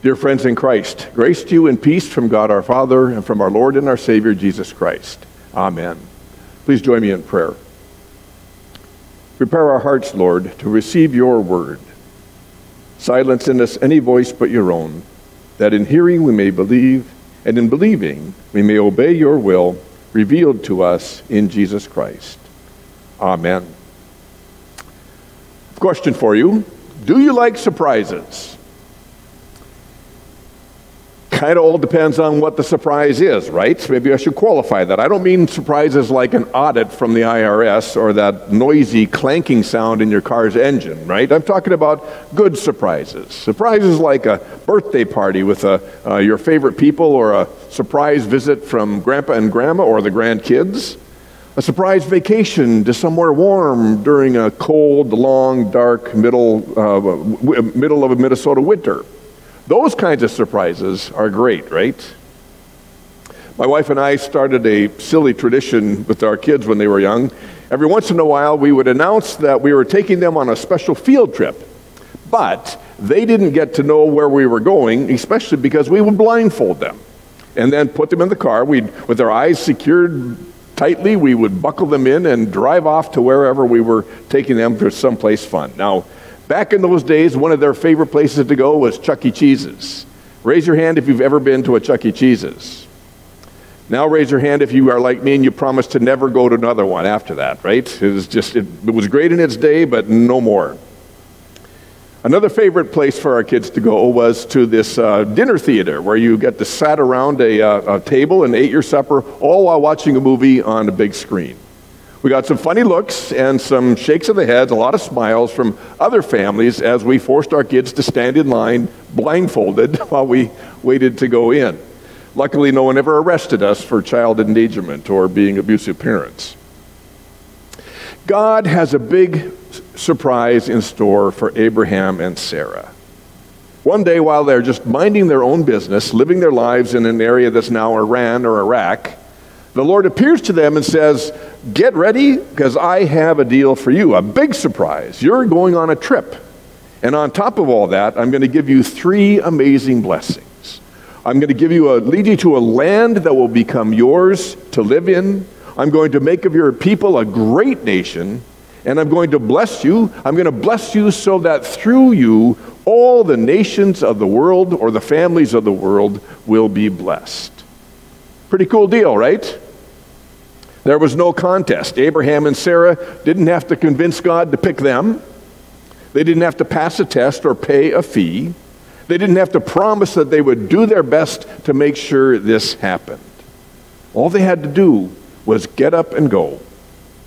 Dear friends in Christ, grace to you and peace from God our Father and from our Lord and our Savior Jesus Christ. Amen. Please join me in prayer. Prepare our hearts, Lord, to receive your word. Silence in us any voice but your own, that in hearing we may believe, and in believing we may obey your will revealed to us in Jesus Christ. Amen. Question for you Do you like surprises? Kind of all depends on what the surprise is, right? Maybe I should qualify that. I don't mean surprises like an audit from the IRS or that noisy clanking sound in your car's engine, right? I'm talking about good surprises. Surprises like a birthday party with a, uh, your favorite people or a surprise visit from grandpa and grandma or the grandkids. A surprise vacation to somewhere warm during a cold, long, dark middle, uh, middle of a Minnesota winter those kinds of surprises are great, right? My wife and I started a silly tradition with our kids when they were young. Every once in a while, we would announce that we were taking them on a special field trip. But they didn't get to know where we were going, especially because we would blindfold them and then put them in the car. We'd, with their eyes secured tightly, we would buckle them in and drive off to wherever we were taking them to someplace fun. Now, Back in those days, one of their favorite places to go was Chuck E. Cheese's. Raise your hand if you've ever been to a Chuck E. Cheese's. Now raise your hand if you are like me and you promise to never go to another one after that, right? It was just, it, it was great in its day, but no more. Another favorite place for our kids to go was to this uh, dinner theater where you get to sat around a, uh, a table and ate your supper all while watching a movie on a big screen. We got some funny looks and some shakes of the heads, a lot of smiles from other families as we forced our kids to stand in line blindfolded while we waited to go in. Luckily, no one ever arrested us for child endangerment or being abusive parents. God has a big surprise in store for Abraham and Sarah. One day, while they're just minding their own business, living their lives in an area that's now Iran or Iraq, the Lord appears to them and says, Get ready, because I have a deal for you, a big surprise. You're going on a trip. And on top of all that, I'm going to give you three amazing blessings. I'm going to give you a, lead you to a land that will become yours to live in. I'm going to make of your people a great nation, and I'm going to bless you. I'm going to bless you so that through you, all the nations of the world or the families of the world will be blessed. Pretty cool deal, right? There was no contest. Abraham and Sarah didn't have to convince God to pick them. They didn't have to pass a test or pay a fee. They didn't have to promise that they would do their best to make sure this happened. All they had to do was get up and go.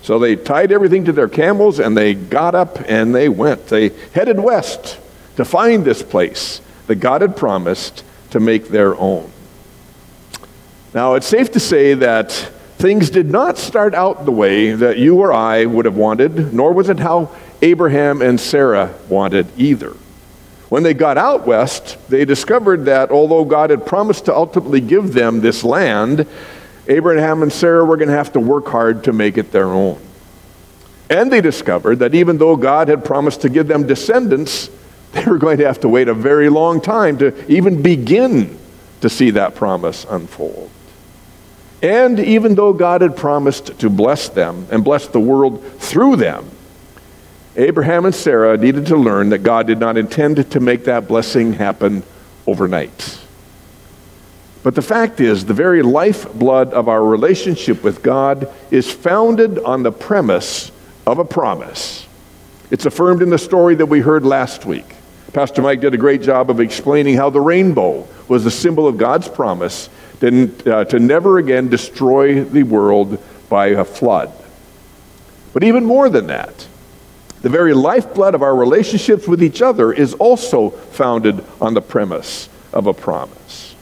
So they tied everything to their camels and they got up and they went. They headed west to find this place that God had promised to make their own. Now, it's safe to say that Things did not start out the way that you or I would have wanted, nor was it how Abraham and Sarah wanted either. When they got out west, they discovered that although God had promised to ultimately give them this land, Abraham and Sarah were going to have to work hard to make it their own. And they discovered that even though God had promised to give them descendants, they were going to have to wait a very long time to even begin to see that promise unfold. And even though God had promised to bless them and bless the world through them, Abraham and Sarah needed to learn that God did not intend to make that blessing happen overnight. But the fact is, the very lifeblood of our relationship with God is founded on the premise of a promise. It's affirmed in the story that we heard last week. Pastor Mike did a great job of explaining how the rainbow was the symbol of God's promise to, uh, to never again destroy the world by a flood. But even more than that, the very lifeblood of our relationships with each other is also founded on the premise of a promise.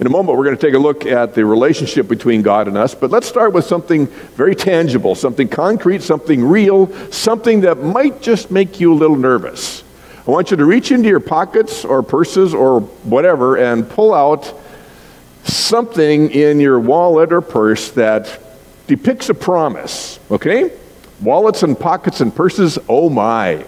In a moment, we're going to take a look at the relationship between God and us, but let's start with something very tangible, something concrete, something real, something that might just make you a little nervous. I want you to reach into your pockets or purses or whatever and pull out something in your wallet or purse that depicts a promise, okay? Wallets and pockets and purses, oh my.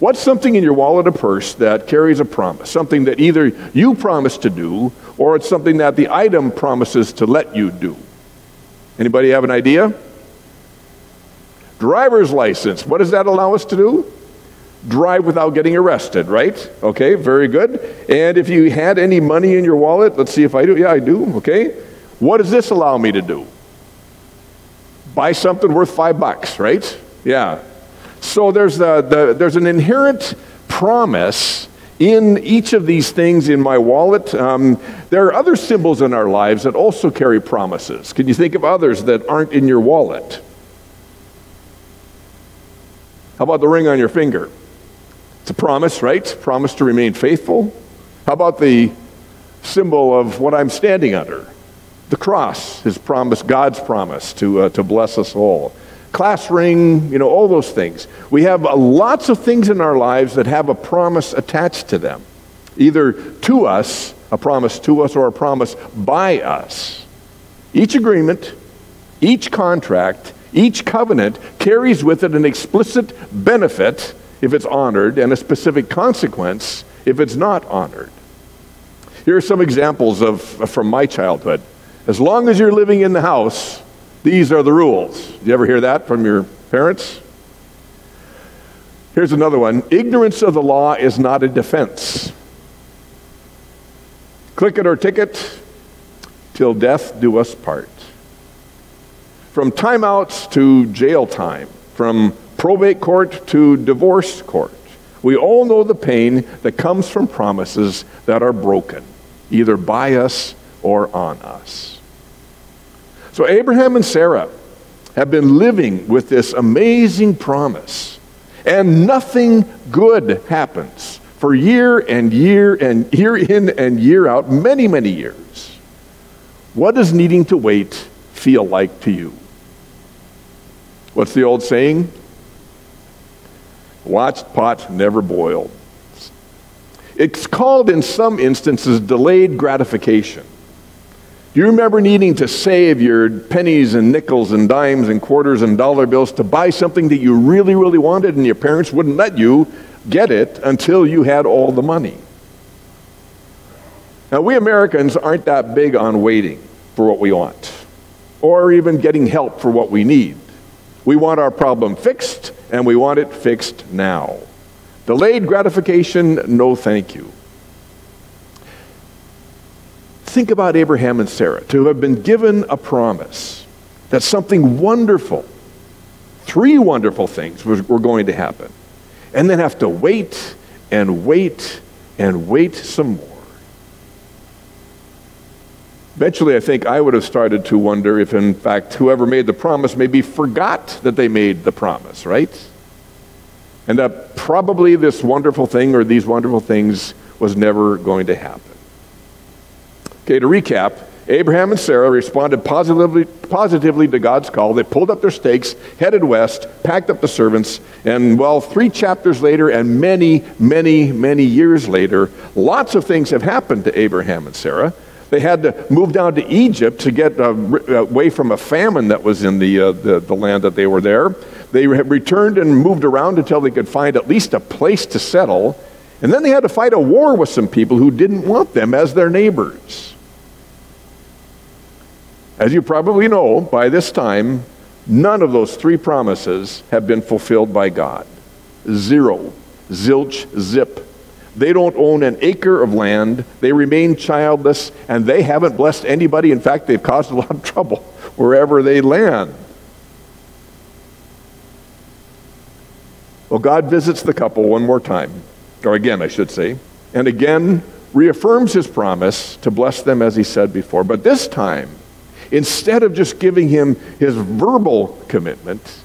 What's something in your wallet or purse that carries a promise? Something that either you promise to do or it's something that the item promises to let you do. Anybody have an idea? Driver's license. What does that allow us to do? Drive without getting arrested, right? Okay, very good. And if you had any money in your wallet, let's see if I do. Yeah, I do. Okay. What does this allow me to do? Buy something worth five bucks, right? Yeah. So there's, the, the, there's an inherent promise in each of these things in my wallet. Um, there are other symbols in our lives that also carry promises. Can you think of others that aren't in your wallet? How about the ring on your finger? It's a promise, right? Promise to remain faithful. How about the symbol of what I'm standing under? The cross, his promise, God's promise to, uh, to bless us all class ring, you know, all those things. We have uh, lots of things in our lives that have a promise attached to them, either to us, a promise to us, or a promise by us. Each agreement, each contract, each covenant carries with it an explicit benefit if it's honored and a specific consequence if it's not honored. Here are some examples of, from my childhood. As long as you're living in the house, these are the rules. Did you ever hear that from your parents? Here's another one ignorance of the law is not a defense. Click it or ticket till death do us part. From timeouts to jail time, from probate court to divorce court, we all know the pain that comes from promises that are broken, either by us or on us. So Abraham and Sarah have been living with this amazing promise, and nothing good happens for year and year and year in and year out, many, many years. What does needing to wait feel like to you? What's the old saying? Watched pot never boiled. It's called in some instances delayed gratification. Do you remember needing to save your pennies and nickels and dimes and quarters and dollar bills to buy something that you really, really wanted and your parents wouldn't let you get it until you had all the money? Now, we Americans aren't that big on waiting for what we want or even getting help for what we need. We want our problem fixed and we want it fixed now. Delayed gratification, no thank you. Think about Abraham and Sarah to have been given a promise that something wonderful, three wonderful things were, going to happen, and then have to wait and wait and wait some more. Eventually, I think I would have started to wonder if, in fact, whoever made the promise maybe forgot that they made the promise, right? And that probably this wonderful thing or these wonderful things was never going to happen. Okay, to recap, Abraham and Sarah responded positively, positively to God's call. They pulled up their stakes, headed west, packed up the servants, and well, three chapters later and many, many, many years later, lots of things have happened to Abraham and Sarah. They had to move down to Egypt to get uh, away from a famine that was in the, uh, the, the, land that they were there. They returned and moved around until they could find at least a place to settle. And then they had to fight a war with some people who didn't want them as their neighbors. As you probably know, by this time, none of those three promises have been fulfilled by God. Zero. Zilch, zip. They don't own an acre of land. They remain childless, and they haven't blessed anybody. In fact, they've caused a lot of trouble wherever they land. Well, God visits the couple one more time, or again, I should say, and again reaffirms his promise to bless them as he said before. But this time, Instead of just giving him his verbal commitment,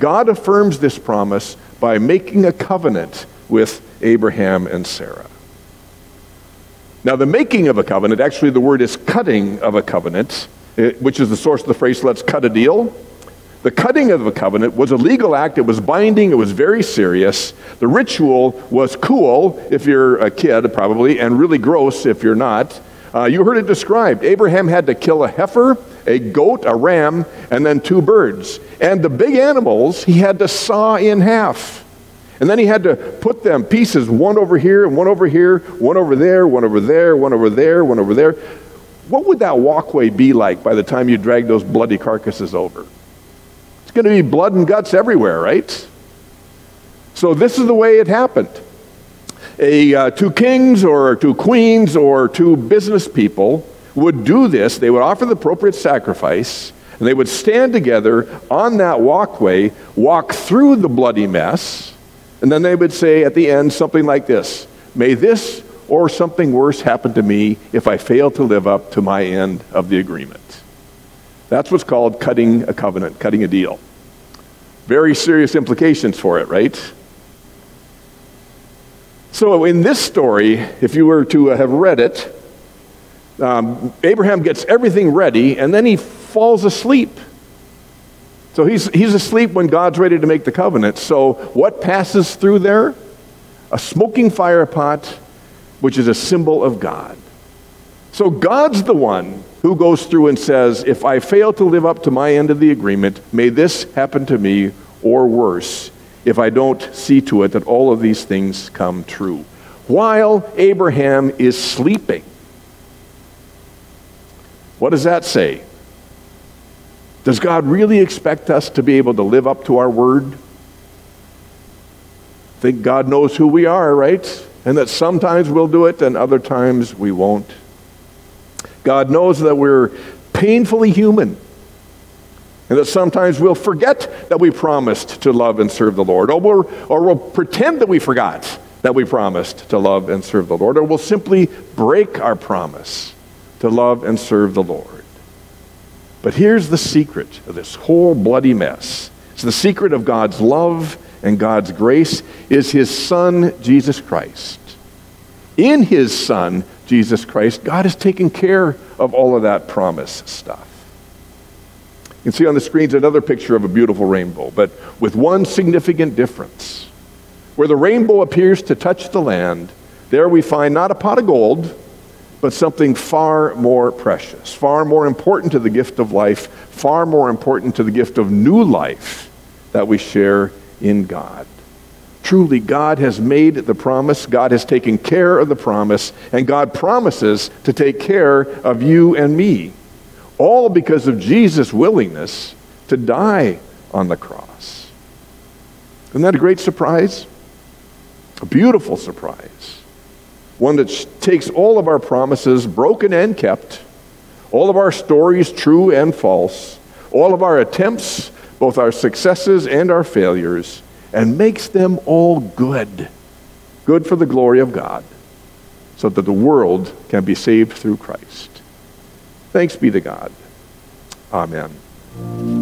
God affirms this promise by making a covenant with Abraham and Sarah. Now, the making of a covenant, actually, the word is cutting of a covenant, eh, which is the source of the phrase, let's cut a deal. The cutting of a covenant was a legal act. It was binding. It was very serious. The ritual was cool if you're a kid, probably, and really gross if you're not. Uh, you heard it described. Abraham had to kill a heifer, a goat, a ram, and then two birds. And the big animals he had to saw in half. And then he had to put them pieces, one over here and one over here, one over there, one over there, one over there, one over there. What would that walkway be like by the time you drag those bloody carcasses over? It's going to be blood and guts everywhere, right? So this is the way it happened. A, uh, two kings or two queens or two business people would do this. They would offer the appropriate sacrifice, and they would stand together on that walkway, walk through the bloody mess, and then they would say at the end something like this May this or something worse happen to me if I fail to live up to my end of the agreement. That's what's called cutting a covenant, cutting a deal. Very serious implications for it, right? So, in this story, if you were to have read it, um, Abraham gets everything ready and then he falls asleep. So he's, he's asleep when God's ready to make the covenant. So, what passes through there? A smoking fire pot, which is a symbol of God. So, God's the one who goes through and says, If I fail to live up to my end of the agreement, may this happen to me or worse if I don't see to it that all of these things come true. While Abraham is sleeping. What does that say? Does God really expect us to be able to live up to our word? Think God knows who we are, right? And that sometimes we'll do it and other times we won't. God knows that we're painfully human and that sometimes we'll forget that we promised to love and serve the Lord, or we'll, or we'll pretend that we forgot that we promised to love and serve the Lord, or we'll simply break our promise to love and serve the Lord. But here's the secret of this whole bloody mess. It's the secret of God's love and God's grace is his son Jesus Christ. In his son Jesus Christ, God has taken care of all of that promise stuff. You can see on the screens another picture of a beautiful rainbow, but with one significant difference. Where the rainbow appears to touch the land, there we find not a pot of gold, but something far more precious, far more important to the gift of life, far more important to the gift of new life that we share in God. Truly, God has made the promise, God has taken care of the promise, and God promises to take care of you and me all because of Jesus' willingness to die on the cross. Isn't that a great surprise? A beautiful surprise. One that takes all of our promises, broken and kept, all of our stories, true and false, all of our attempts, both our successes and our failures, and makes them all good. Good for the glory of God, so that the world can be saved through Christ. Thanks be to God. Amen.